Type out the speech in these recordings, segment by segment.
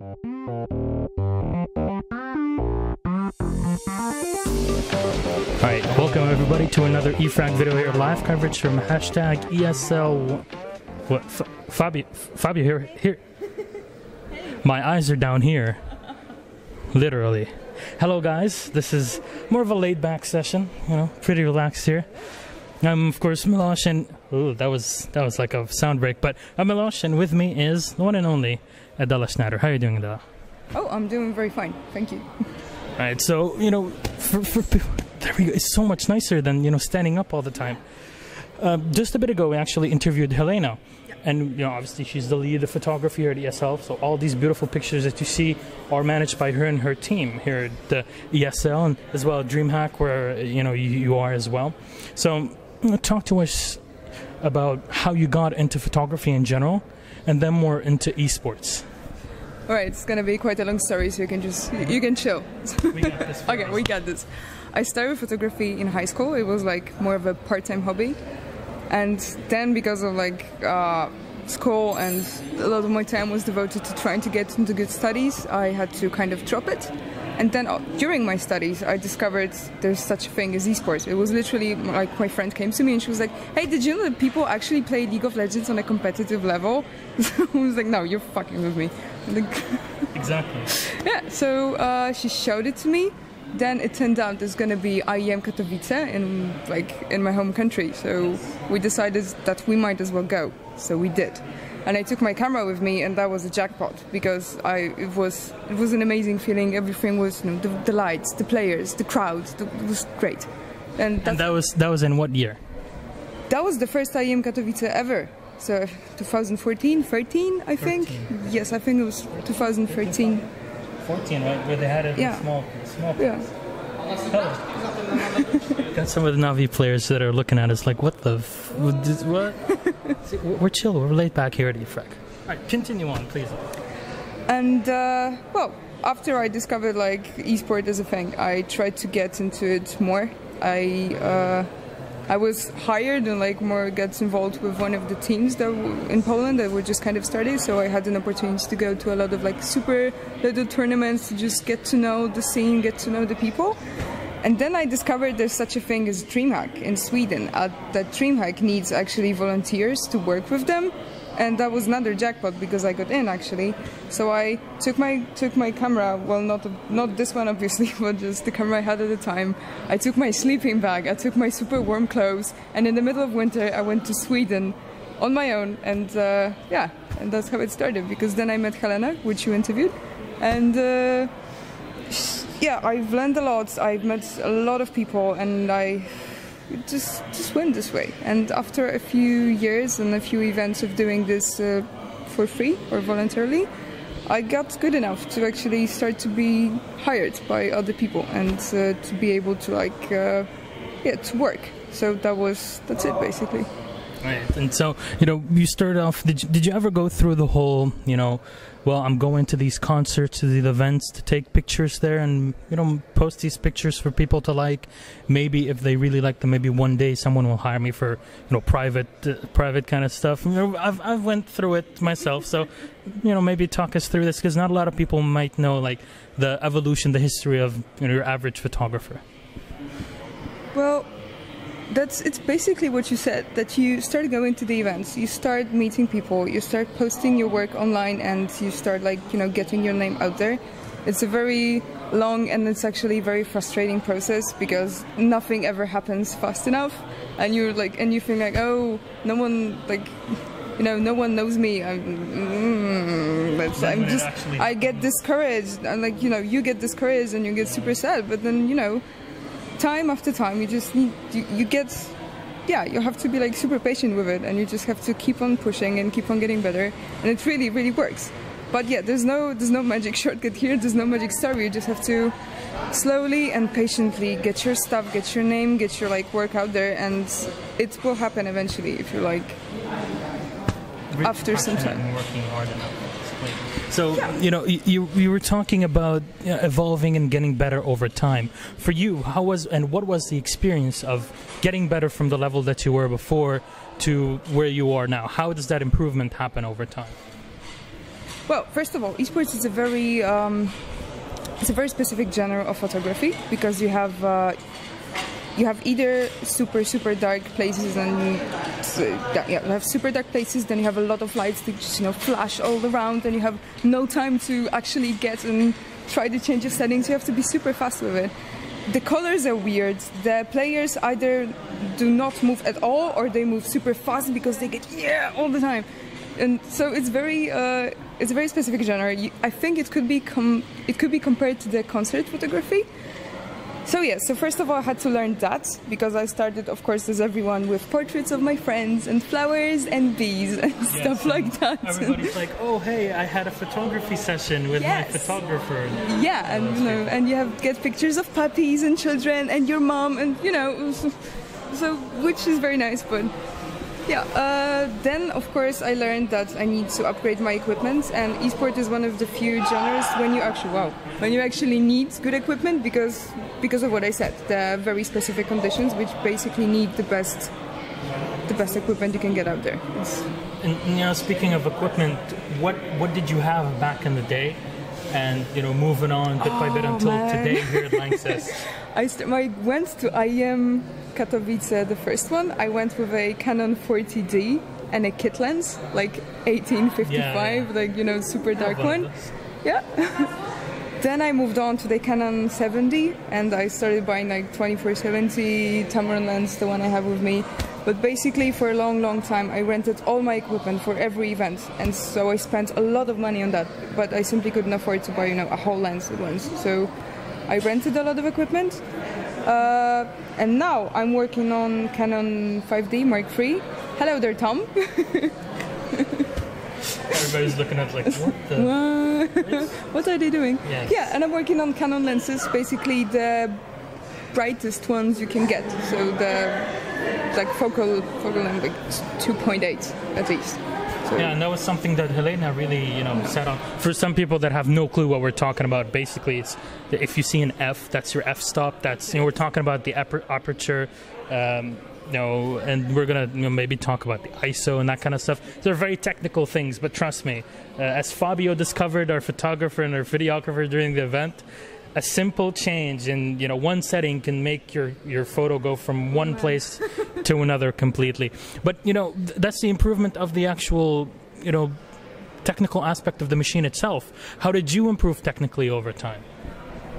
All right, welcome everybody to another eFrag video here, live coverage from hashtag ESL. What, F- Fabio? Fabio here. Here. My eyes are down here, literally. Hello, guys. This is more of a laid-back session. You know, pretty relaxed here. I'm of course Milosh, and ooh, that was that was like a sound break. But I'm Milosh, and with me is the one and only Adela Sznajder. How are you doing, Adela? Oh, I'm doing very fine. Thank you. All right, so you know, for, for there we go. It's so much nicer than you know standing up all the time. Uh, just a bit ago, we actually interviewed Helena, and you know, obviously she's the lead of photography here at ESL. So all these beautiful pictures that you see are managed by her and her team here at the ESL, and as well DreamHack, where you know you, you are as well. So talk to us about how you got into photography in general, and then more into esports. All right, it's gonna be quite a long story, so you can just you can chill. We got this. okay, we got this. I started photography in high school. It was like more of a part-time hobby, and then because of like uh, school and a lot of my time was devoted to trying to get into good studies, I had to kind of drop it. And then uh, during my studies, I discovered there's such a thing as esports. It was literally like my friend came to me and she was like, "Hey, did you know that people actually play League of Legends on a competitive level?" I was like, "No, you're fucking with me." Like, Exactly. yeah, so uh, she showed it to me. Then it turned out there's gonna be IEM Katowice in like in my home country. So we decided that we might as well go. So we did, and I took my camera with me, and that was a jackpot because I it was it was an amazing feeling. Everything was you know, the, the lights, the players, the crowds. The, it was great, and, And that was that was in what year? that was the first IEM Katowice ever. So 2014, 13, I think. Yes, I think it was 2013. 14, right? Where they had it Yeah. in small, small. Yeah. Got some of the Navi players that are looking at us like, what the, f- what? this- what? See, we're chill. We're laid back here at eFrag. All right, continue on, please. And uh, well, after I discovered like esport as a thing, I tried to get into it more. I uh, I was hired and like more gets involved with one of the teams that w- in Poland that were just kind of started. So I had an opportunity to go to a lot of like super little tournaments to just get to know the scene, get to know the people. And then I discovered there's such a thing as DreamHack in Sweden. Uh, that DreamHack needs actually volunteers to work with them, and that was another jackpot because I got in actually. So I took my took my camera. Well, not not this one obviously, but just the camera I had at the time. I took my sleeping bag. I took my super warm clothes, and in the middle of winter, I went to Sweden on my own. And uh, yeah, and that's how it started. Because then I met Helena, which you interviewed, and. Uh, yeah, I've learned a lot. I've met a lot of people, and I just just went this way. And after a few years and a few events of doing this uh, for free or voluntarily, I got good enough to actually start to be hired by other people and uh, to be able to like uh, yeah to work. So that was that's it basically. Right. And so, you know, you started off. Did you, did you ever go through the whole, you know, well, I'm going to these concerts, to these events to take pictures there and, you know, post these pictures for people to like. Maybe if they really like them, maybe one day someone will hire me for, you know, private, uh, private kind of stuff. You know, I've, I've went through it myself. So, you know, maybe talk us through this because not a lot of people might know, like, the evolution, the history of, you know, your average photographer. That's it's basically what you said that you start going to the events you start meeting people you start posting your work online and you start like you know getting your name out there. It's a very long and it's actually a very frustrating process because nothing ever happens fast enough and you're like and you think like oh no one like you know no one knows me. I'm, mm, I'm just i get discouraged and like you know you get discouraged and you get super sad but then you know time after time you just need you, you get yeah you have to be like super patient with it and you just have to keep on pushing and keep on getting better and it really really works but yeah there's no there's no magic shortcut here there's no magic story you just have to slowly and patiently get your stuff get your name get your like work out there and it will happen eventually if you like After some time. and working hard enough. So you know, you you were talking about evolving and getting better over time. For you, how was and what was the experience of getting better from the level that you were before to where you are now? How does that improvement happen over time? Well, first of all, esports is a very um, it's a very specific genre of photography because you have uh, you have either super super dark places and yeah, you have super dark places. Then you have a lot of lights that just you know flash all around, and you have no time to actually get and try to change your settings. You have to be super fast with it. The colors are weird. The players either do not move at all or they move super fast because they get yeah all the time. And so it's very uh, it's a very specific genre. I think it could be com- it could be compared to the concert photography. So yeah, so first of all, I had to learn that because I started, of course, as everyone, with portraits of my friends and flowers and bees and yes, stuff like that. Everybody's like, "Oh, hey, I had a photography session with yes. my photographer." Yeah, oh, and you know, and you have get pictures of puppies and children and your mom, and you know, so which is very nice, but yeah, uh, then of course I learned that I need to upgrade my equipment, and esport is one of the few genres when you actually wow when you actually need good equipment because because of what I said, the very specific conditions which basically need the best the best equipment you can get out there. And you know, speaking of equipment, what what did you have back in the day? And you know, moving on bit oh, by bit oh, until man. today here at Lanxess. I, st- I went to IEM Katowice, the first one, I went with a Canon 40D and a kit lens, like 1855, yeah, yeah. like you know, super dark one. Yeah. then I moved on to the Canon 70 and I started buying like 2470 Tamron lens, the one I have with me. But basically, for a long, long time, I rented all my equipment for every event, and so I spent a lot of money on that. But I simply couldn't afford to buy, you know, a whole lens at once. So I rented a lot of equipment, uh, and now I'm working on Canon 5D Mark III. Hello there, Tom. Everybody's looking at like what the what are they doing? Yes. Yeah, and I'm working on Canon lenses, basically the brightest ones you can get. So the like focal focal length like 2.8 at least. Yeah, and that was something that Helena really, you know, set on. For some people that have no clue what we're talking about, basically, it's if you see an F, that's your f-stop. That's you know, we're talking about the aperture. Um, you know, and we're gonna you know, maybe talk about the ISO and that kind of stuff. They're very technical things, but trust me, uh, as Fabio discovered, our photographer and our videographer during the event, a simple change in you know one setting can make your your photo go from one place to another completely. But you know th- that's the improvement of the actual you know technical aspect of the machine itself. How did you improve technically over time?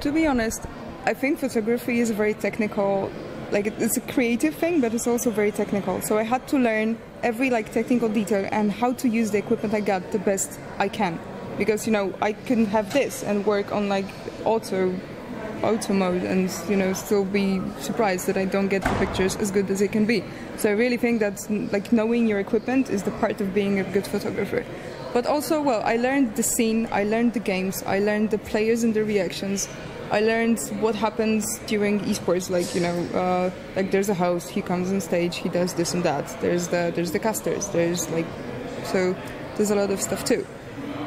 To be honest i think photography is a very technical like it's a creative thing but it's also very technical so i had to learn every like technical detail and how to use the equipment i got the best i can because you know I can have this and work on like auto auto mode and you know still be surprised that I don't get the pictures as good as it can be. So I really think that like knowing your equipment is the part of being a good photographer. But also, well, I learned the scene, I learned the games, I learned the players and the reactions. I learned what happens during esports, like you know, uh, like there's a host, he comes on stage, he does this and that. There's the there's the casters, there's like, so there's a lot of stuff too.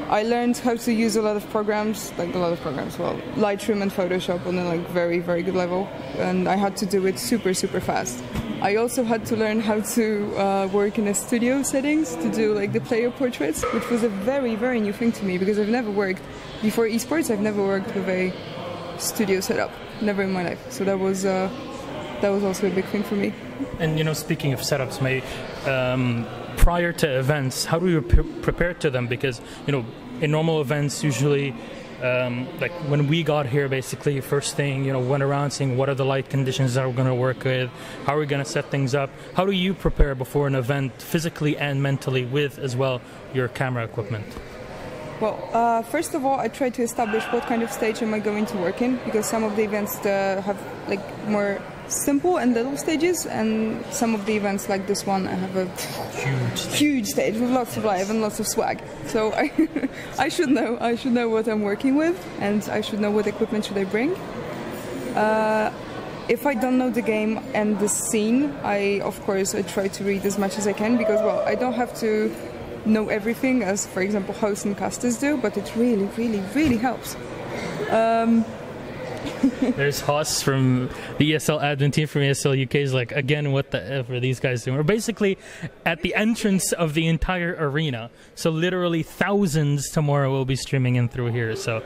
I learned how to use a lot of programs, like a lot of programs, well, Lightroom and Photoshop on a like very, very good level, and I had to do it super, super fast. I also had to learn how to uh, work in a studio settings to do like the player portraits, which was a very, very new thing to me because I've never worked before esports. I've never worked with a studio setup, never in my life. So that was uh, that was also a big thing for me. And you know, speaking of setups, may um, prior to events, how do you pre- prepare to them? Because you know, in normal events, usually, um, like when we got here, basically first thing, you know, went around seeing what are the light conditions that we're going to work with, how are we going to set things up. How do you prepare before an event, physically and mentally, with as well your camera equipment? Well, uh, first of all, I try to establish what kind of stage am I going to work in because some of the events uh, have like more simple and little stages, and some of the events like this one, I have a huge, huge stage with lots of live and lots of swag. So I, I should know. I should know what I'm working with, and I should know what equipment should I bring. Uh, if I don't know the game and the scene, I of course I try to read as much as I can because well, I don't have to know everything as, for example, hosts and casters do, but it really, really, really helps. Um, There's Haas from the ESL admin team from ESL UK is like, again, what the F are these guys doing? We're basically at the entrance of the entire arena. So literally thousands tomorrow will be streaming in through here. So,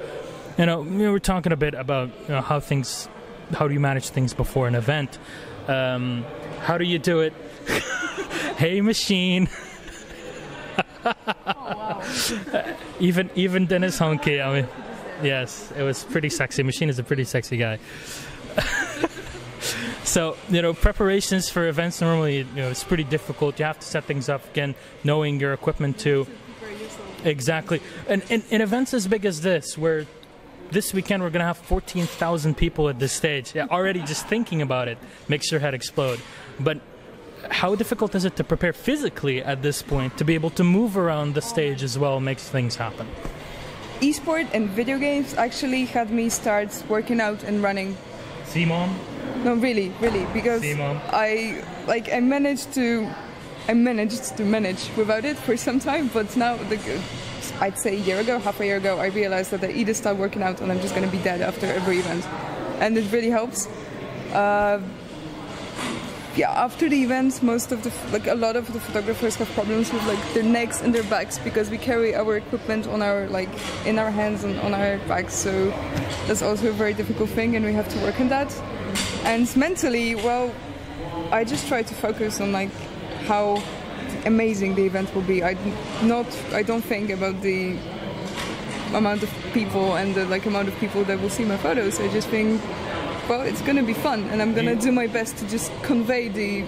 you know, we were talking a bit about you know, how things, how do you manage things before an event? Um, how do you do it? hey, machine. even even Dennis Honke, I mean, yes, it was pretty sexy. Machine is a pretty sexy guy. so you know, preparations for events normally, you know, it's pretty difficult. You have to set things up again, knowing your equipment too. Exactly, and in, events as big as this, where this weekend we're gonna have 14,000 people at this stage. Yeah, already just thinking about it makes your head explode. But how difficult is it to prepare physically at this point to be able to move around the stage as well makes things happen? Esport and video games actually had me start working out and running. See, mom? No, really, really, because See, Mom? I like I managed to, I managed to manage without it for some time, but now the, I'd say a year ago, half a year ago, I realized that I either start working out and I'm just going to be dead after every event, and it really helps. Uh, yeah, after the events, most of the like a lot of the photographers have problems with like their necks and their backs because we carry our equipment on our like in our hands and on our backs. So that's also a very difficult thing, and we have to work on that. And mentally, well, I just try to focus on like how amazing the event will be. I not I don't think about the amount of people and the like amount of people that will see my photos. I just think, well, it's gonna be fun, and I'm gonna You- do my best to just convey the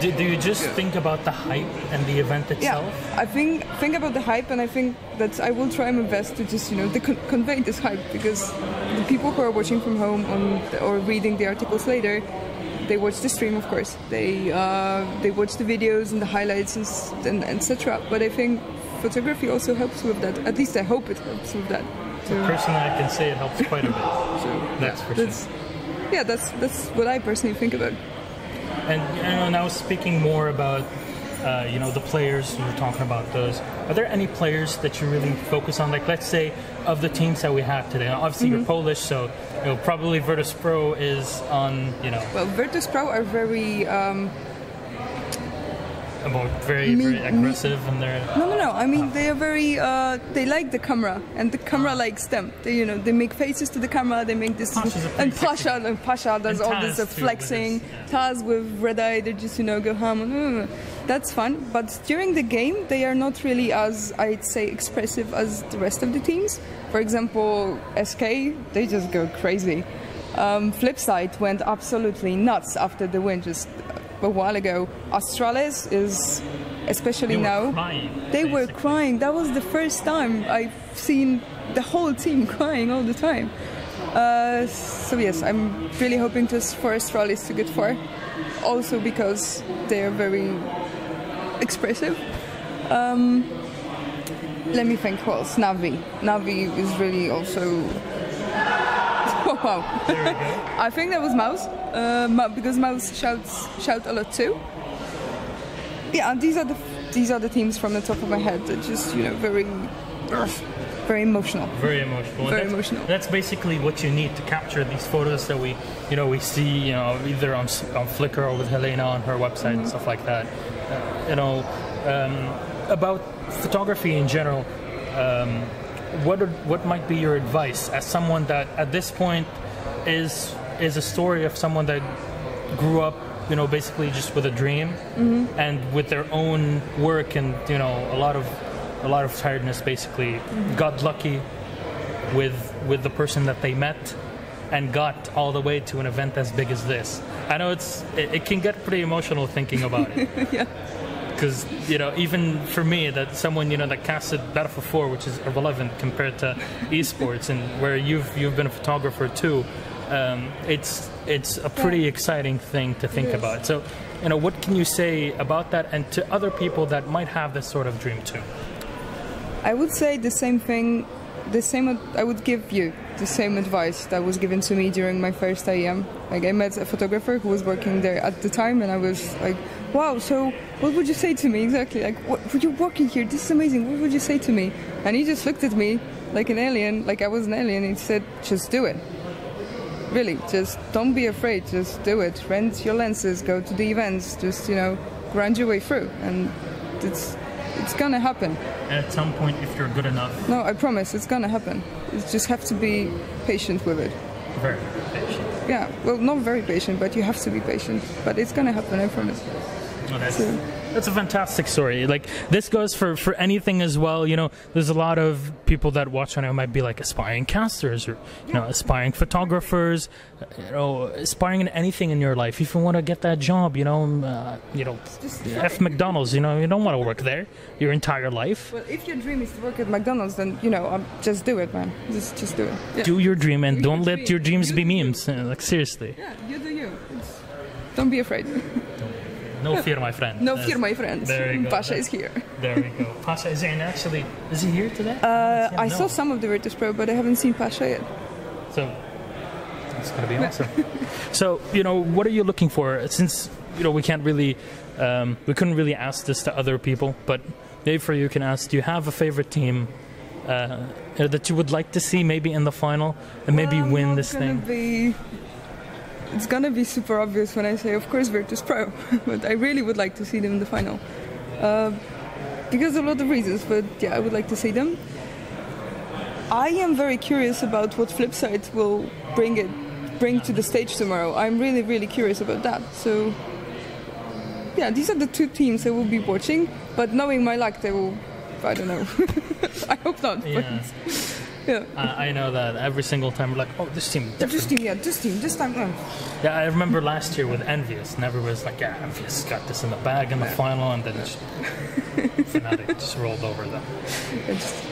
Do, do you just think about the hype and the event itself? yeah. I think think about the hype, and I think that I will try my best to just you know con- convey this hype because the people who are watching from home on or reading the articles later. They watch the stream, of course. They uh, they watch the videos and the highlights and, and etc. But I think photography also helps with that. At least I hope it helps with that. So, Personally, I can say it helps quite a bit. That's for sure. Yeah, that's that's what I personally think about. And you know, now speaking more about uh, you know the players you were talking about those. Are there any players that you really focus on? Like let's say of the teams that we have today. Now, obviously you're Polish, so you know probably Virtus Pro is on you know Well, Virtus Pro are very um, about very Me- very me- aggressive and they're No, no, no. I mean, they are very. Uh, they like the camera, and the camera likes them. They, you know, they make faces to the camera. They make this, and Pasha, and Pasha does And all this uh, with flexing. his- yeah. Taz with red eye, they just you know go ham. That's fun. But during the game, they are not really as I'd say expressive as the rest of the teams. For example, SK, they just go crazy. Um, FlipSid3 went absolutely nuts after the win just a while ago. Astralis is, especially they now. crying. They were crying. That was the first time I've seen the whole team crying all the time. Uh, so yes, I'm really hoping to for Astralis to get far. Also because they are very expressive. Um, let me think. Who else? Navi. Navi is really also. Wow. There we go. I think that was Mouse, uh, because Mouse shouts shout a lot too. Yeah, these are the these are the themes from the top of my head They're just you know very very emotional. Very emotional. Very that's, emotional. That's basically what you need to capture these photos that we, you know, we see, you know, either on on Flickr or with Helena on her website and stuff like that. Uh, you know, um, about photography in general. Um, what are, what might be your advice as someone that at this point is is a story of someone that grew up, you know, basically just with a dream mm-hmm. and with their own work and you know a lot of a lot of tiredness. Basically, mm-hmm. got lucky with with the person that they met and got all the way to an event as big as this. I know it's it, it can get pretty emotional thinking about it. yeah. Because you know, even for me, that someone you know that casted Battlefield 4, which is irrelevant compared to esports, and where you've you've been a photographer too, um, it's it's a pretty exciting thing to think Yes. about. So, you know, what can you say about that, and to other people that might have this sort of dream too? I would say the same thing, the same. I would give you the same advice that was given to me during my first IEM. Like I met a photographer who was working there at the time, and I was like, "Wow, so what would you say to me exactly? Like, what, you're working here. This is amazing. What would you say to me?" And he just looked at me like an alien, like I was an alien. And he said, "Just do it." really, just don't be afraid. Just do it. Rent your lenses. Go to the events. Just you know, grind your way through, and it's it's gonna happen. At some point, if you're good enough, No, I promise, it's gonna happen. You just have to be patient with it. very patient. Yeah, well, not very patient, but you have to be patient. But it's gonna happen. I promise. Oh, that's, that's a fantastic story. Like this goes for for anything as well. You know, there's a lot of people that watch on it might be like aspiring casters or you know aspiring photographers. You know, aspiring in anything in your life. If you want to get that job, you know, uh, you know, F McDonald's. You know, you don't want to work there your entire life. Well, if your dream is to work at McDonald's, then you know, um, just do it, man. Just just do it. Yeah, Do your dream and Do don't your let your dream. dreams be memes. Uh, Like seriously, yeah you do you. It's, don't be afraid. No fear, my friend. No That's- fear, my friends. there you go. Pasha is here. There we go. Pasha is in actually. Is he here today? Uh, I saw some of the Virtus Pro, but I haven't seen Pasha yet. So it's gonna be awesome. so you know, what are you looking for? Since you know we can't really, um, we couldn't really ask this to other people, but maybe for you, can ask: Do you have a favorite team uh, that you would like to see maybe in the final and maybe Well, win this thing? Be, it's gonna be super obvious when I say, of course, Virtus Pro, but I really would like to see them in the final. Uh, because of a lot of reasons, but yeah, I would like to see them. I am very curious about what FlipSid3 will bring it, bring to the stage tomorrow. I'm really, really curious about that. So, yeah, these are the two teams I will be watching. But knowing my luck, they will. I don't know. I hope not. but- Yeah, yeah. I, I know that every single time we're like, oh, this team. This team, yeah, this team, this time. uh, Yeah, I remember last year with EnVyUs, and everybody was like, yeah, EnVyUs got this in the bag in the final, and then just, Fnatic just rolled over them. it's-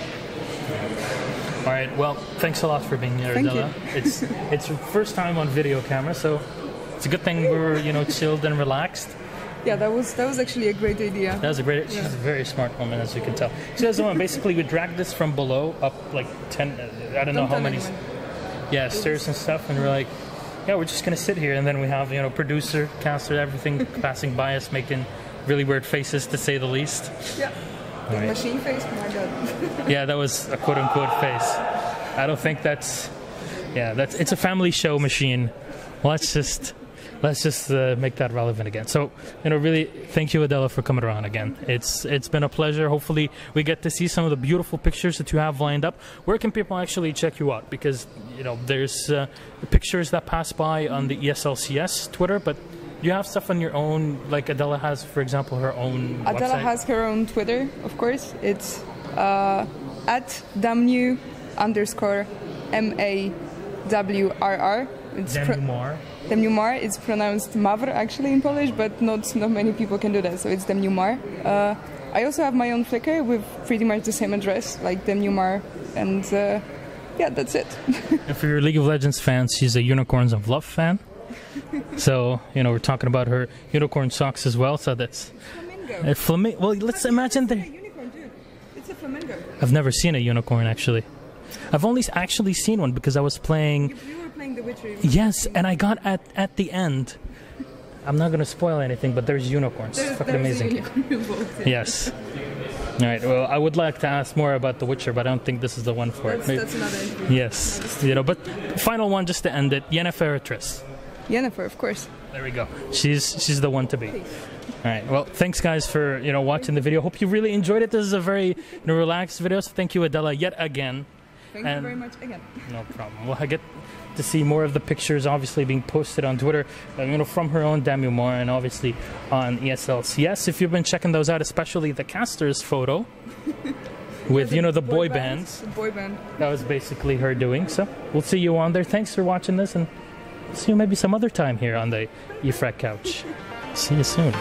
All right. Well, thanks a lot for being here, Thank Adela. It's it's your first time on video camera, so it's a good thing we're you know chilled and relaxed. Yeah, that was that was actually a great idea. That was a great. She's a very smart woman, as you can tell. She has the oh, one. Basically, we dragged this from below up like ten. I don't know Don't how many. anyone. Yeah, stairs and stuff, and we're like, yeah, we're just gonna sit here, and then we have you know producer, caster, everything passing by us, making really weird faces to say the least. Yeah. Right. Machine face, my god. Yeah, that was a quote unquote face. I don't think that's. Yeah, that's it's a family show machine. Let's just let's just uh, make that relevant again. So you know, really, thank you, Adela, for coming around again. It's it's been a pleasure. Hopefully, we get to see some of the beautiful pictures that you have lined up. Where can people actually check you out? Because you know, there's uh, pictures that pass by on the ESLCS Twitter, but you have stuff on your own, like Adela has, for example, her own. Adela website. has her own Twitter, of course. It's uh, at damnew underscore M A W R R. It's Denumar. Demnumar. is pronounced Mavr actually in Polish, but not not many people can do that. So it's Demnumar. Uh, I also have my own Flickr with pretty much the same address, like Demnumar, and uh, yeah, that's it. And for your League of Legends fans, she's a Unicorns of Love fan. so, you know, we're talking about her unicorn socks as well. So that's Flamingo. a flamingo. Well, let's imagine It's a unicorn too. It's a flamingo. I've never seen a unicorn actually. I've only actually seen one because I was playing. You, you were playing The Witcher. Yes, and I got at at the end. I'm not going to spoil anything, but there's unicorns. There's, Fucking there's amazing. unicorn. Yes. All right. Well, I would like to ask more about The Witcher, but I don't think this is the one for That's, it. Maybe- that's another interview. Yes. You know, but final one just to end it. Yennefer Triss. Yennefer, of course. There we go. She's she's the one to be. All right. Well, thanks guys for you know watching the video. Hope you really enjoyed it. This is a very you know, relaxed video. So thank you, Adela, yet again. Thank And- you very much again. No problem. Well, I get to see more of the pictures, obviously being posted on Twitter, uh, you know, from her own Damu Moore, and obviously on ESLCS. If you've been checking those out, especially the casters photo with you know the boy bands, The boy band. that was basically her doing. So we'll see you on there. Thanks for watching this, and see you maybe some other time here on the eFrag couch. See you soon.